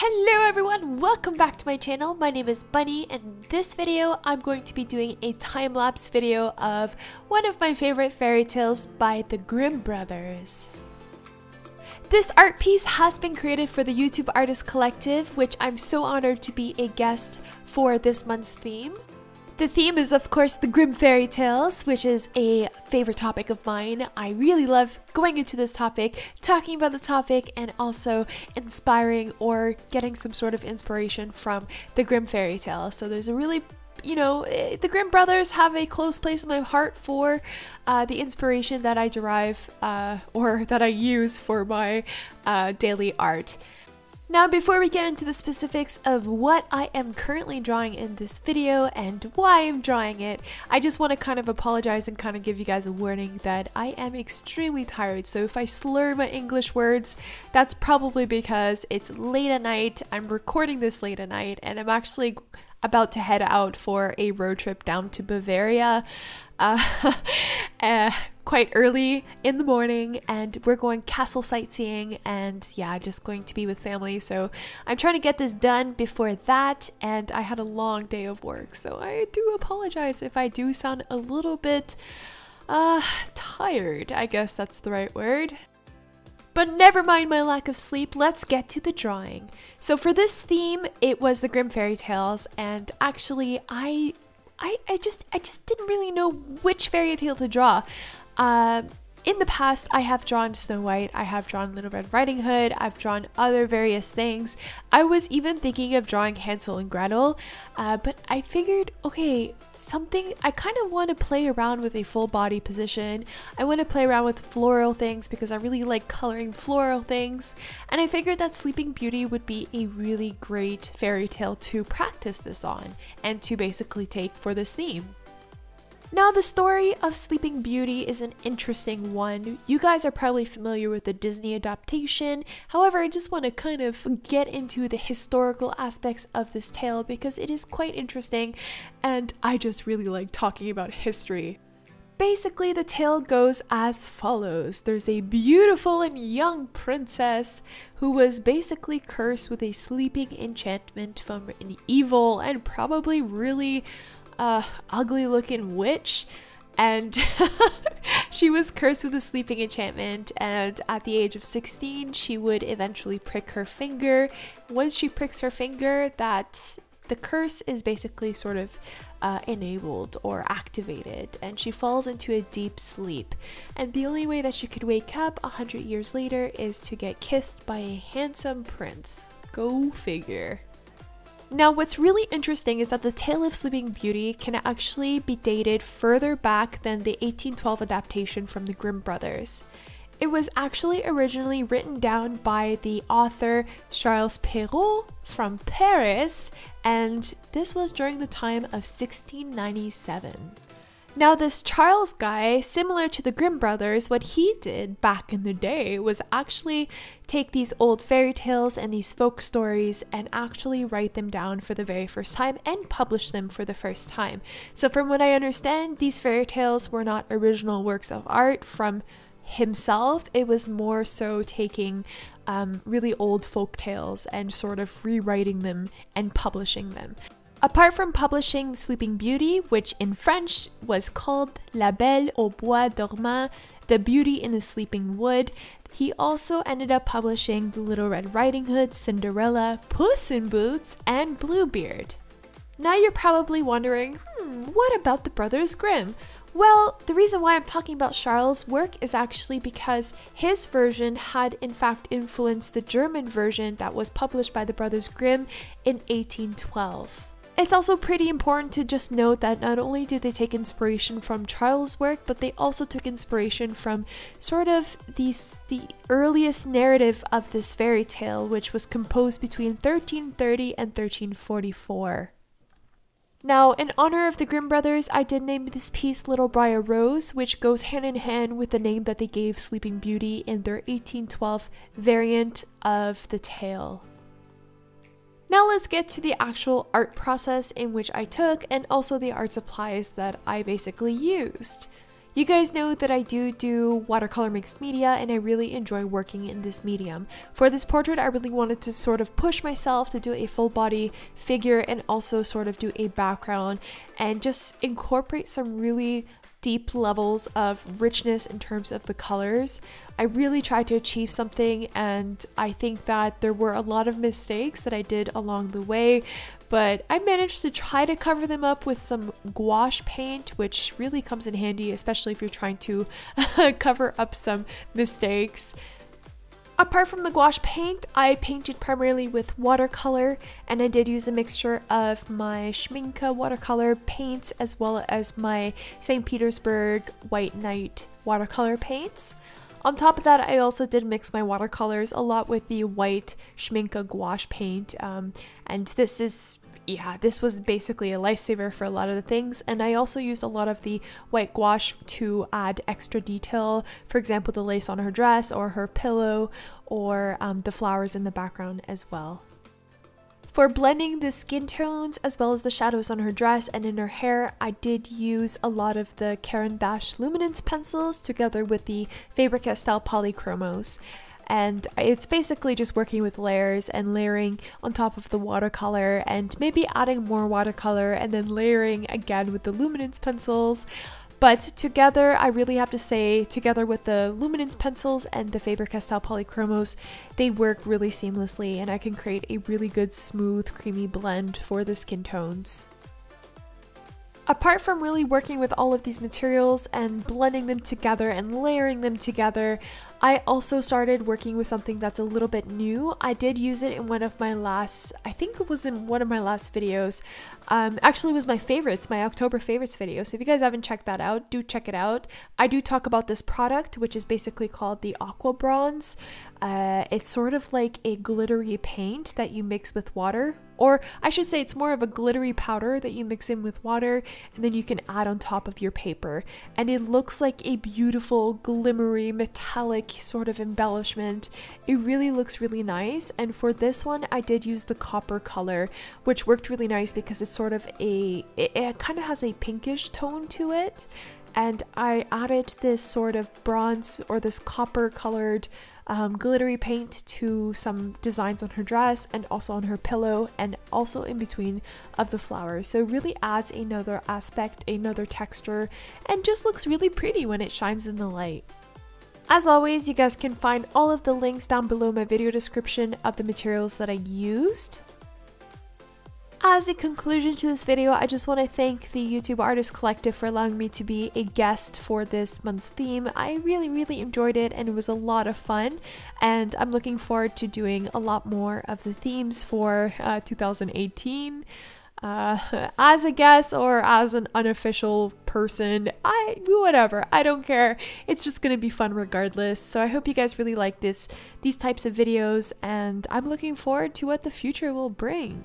Hello everyone, welcome back to my channel. My name is Bunny and in this video I'm going to be doing a time-lapse video of one of my favorite fairy tales by the Grimm brothers. This art piece has been created for the YouTube Artist Collective, which I'm so honored to be a guest for this month's theme. The theme is, of course, the Grimm fairy tales, which is a favorite topic of mine. I really love going into this topic, talking about the topic, and also inspiring or getting some sort of inspiration from the Grimm fairy tale. So there's a really you know, eh, the Grimm brothers have a close place in my heart for uh, the inspiration that I derive uh, or that I use for my uh, daily art. Now before we get into the specifics of what I am currently drawing in this video and why I'm drawing it, I just want to kind of apologize and kind of give you guys a warning that I am extremely tired. So if I slur my English words, that's probably because it's late at night, I'm recording this late at night, and I'm actually about to head out for a road trip down to Bavaria uh, uh, quite early in the morning and we're going castle sightseeing and yeah just going to be with family. So i'm trying to get this done before that and i had a long day of work. So i do apologize if i do sound a little bit uh tired i guess that's the right word but never mind my lack of sleep, let's get to the drawing. So for this theme, it was the Grimm Fairy Tales, and actually I I, I just I just didn't really know which fairy tale to draw. Uh, in the past, I have drawn Snow White, I have drawn Little Red Riding Hood, I've drawn other various things. I was even thinking of drawing Hansel and Gretel, uh, but I figured, okay, something, I kind of want to play around with a full body position. I want to play around with floral things because I really like coloring floral things. And I figured that Sleeping Beauty would be a really great fairy tale to practice this on and to basically take for this theme. Now, the story of Sleeping Beauty is an interesting one. You guys are probably familiar with the Disney adaptation. However, I just want to kind of get into the historical aspects of this tale because it is quite interesting and I just really like talking about history. Basically, the tale goes as follows There's a beautiful and young princess who was basically cursed with a sleeping enchantment from an evil and probably really uh, ugly looking witch and she was cursed with a sleeping enchantment and at the age of 16 she would eventually prick her finger. Once she pricks her finger that the curse is basically sort of uh, enabled or activated and she falls into a deep sleep. And the only way that she could wake up a hundred years later is to get kissed by a handsome prince. Go figure now, what's really interesting is that the Tale of Sleeping Beauty can actually be dated further back than the 1812 adaptation from the Grimm brothers. It was actually originally written down by the author Charles Perrault from Paris, and this was during the time of 1697. Now, this Charles guy, similar to the Grimm brothers, what he did back in the day was actually take these old fairy tales and these folk stories and actually write them down for the very first time and publish them for the first time. So, from what I understand, these fairy tales were not original works of art from himself, it was more so taking um, really old folk tales and sort of rewriting them and publishing them. Apart from publishing Sleeping Beauty, which in French was called La Belle au Bois dormant, The Beauty in the Sleeping Wood, he also ended up publishing The Little Red Riding Hood, Cinderella, Puss in Boots, and Bluebeard. Now you're probably wondering, hmm, what about the Brothers Grimm? Well, the reason why I'm talking about Charles' work is actually because his version had in fact influenced the German version that was published by the Brothers Grimm in 1812. It's also pretty important to just note that not only did they take inspiration from Charles' work, but they also took inspiration from sort of these the earliest narrative of this fairy tale, which was composed between 1330 and 1344. Now, in honor of the Grimm brothers, I did name this piece Little Briar Rose, which goes hand in hand with the name that they gave Sleeping Beauty in their 1812 variant of the tale. Now let's get to the actual art process in which I took and also the art supplies that I basically used. You guys know that I do do watercolor mixed media and I really enjoy working in this medium. For this portrait, I really wanted to sort of push myself to do a full body figure and also sort of do a background and just incorporate some really deep levels of richness in terms of the colors. I really tried to achieve something and I think that there were a lot of mistakes that I did along the way, but I managed to try to cover them up with some gouache paint, which really comes in handy, especially if you're trying to cover up some mistakes. Apart from the gouache paint, I painted primarily with watercolor and I did use a mixture of my Schmincke watercolor paints as well as my St. Petersburg White Night watercolor paints. On top of that, I also did mix my watercolors a lot with the white Schmincke gouache paint. Um, and this is yeah, this was basically a lifesaver for a lot of the things. And I also used a lot of the white gouache to add extra detail. For example, the lace on her dress or her pillow or um, the flowers in the background as well. For blending the skin tones as well as the shadows on her dress and in her hair, I did use a lot of the Caran D'Ache Luminance pencils together with the Faber-Castell Polychromos and it's basically just working with layers and layering on top of the watercolor and maybe adding more watercolor and then layering again with the luminance pencils. But together, I really have to say, together with the luminance pencils and the Faber-Castell Polychromos, they work really seamlessly and I can create a really good smooth creamy blend for the skin tones. Apart from really working with all of these materials and blending them together and layering them together, I also started working with something that's a little bit new. I did use it in one of my last, I think it was in one of my last videos. Um, actually was my favorites, my October favorites video. So if you guys haven't checked that out, do check it out. I do talk about this product, which is basically called the Aqua Bronze. Uh, it's sort of like a glittery paint that you mix with water or I should say it's more of a glittery powder that you mix in with water and then you can add on top of your paper. And it looks like a beautiful, glimmery, metallic sort of embellishment. It really looks really nice. And for this one, I did use the copper color, which worked really nice because it's sort of a, it, it kind of has a pinkish tone to it. And I added this sort of bronze or this copper colored um, glittery paint to some designs on her dress and also on her pillow and also in between of the flowers. So really adds another aspect, another texture, and just looks really pretty when it shines in the light. As always, you guys can find all of the links down below my video description of the materials that I used. As a conclusion to this video, I just want to thank the YouTube Artist Collective for allowing me to be a guest for this month's theme. I really, really enjoyed it and it was a lot of fun and I'm looking forward to doing a lot more of the themes for uh, 2018. Uh, as a guest or as an unofficial person, I whatever, I don't care. It's just gonna be fun regardless. So I hope you guys really like this these types of videos and I'm looking forward to what the future will bring.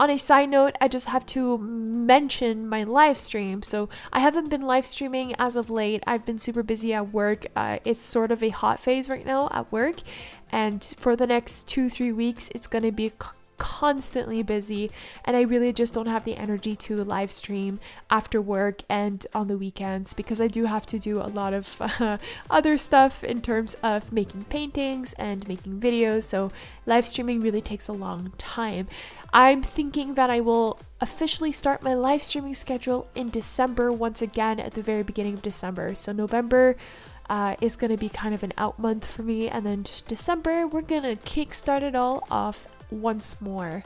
On a side note, I just have to mention my live stream. So I haven't been live streaming as of late. I've been super busy at work. Uh, it's sort of a hot phase right now at work. And for the next two, three weeks, it's to be constantly busy and I really just don't have the energy to live stream after work and on the weekends because I do have to do a lot of uh, other stuff in terms of making paintings and making videos so live streaming really takes a long time. I'm thinking that I will officially start my live streaming schedule in December once again at the very beginning of December. So November uh, is going to be kind of an out month for me and then December we're going to kickstart it all off once more.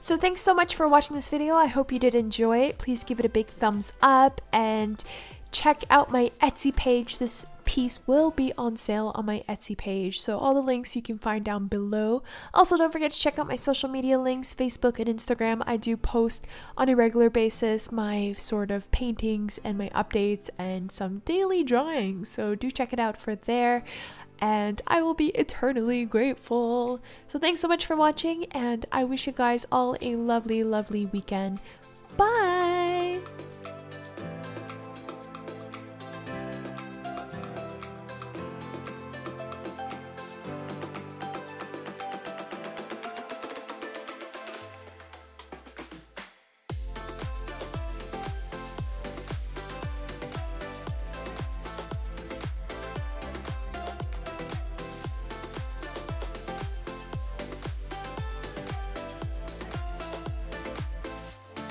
So thanks so much for watching this video. I hope you did enjoy it. Please give it a big thumbs up and check out my Etsy page. This piece will be on sale on my Etsy page. So all the links you can find down below. Also, don't forget to check out my social media links, Facebook and Instagram. I do post on a regular basis my sort of paintings and my updates and some daily drawings. So do check it out for there and I will be eternally grateful. So thanks so much for watching and I wish you guys all a lovely, lovely weekend. Bye!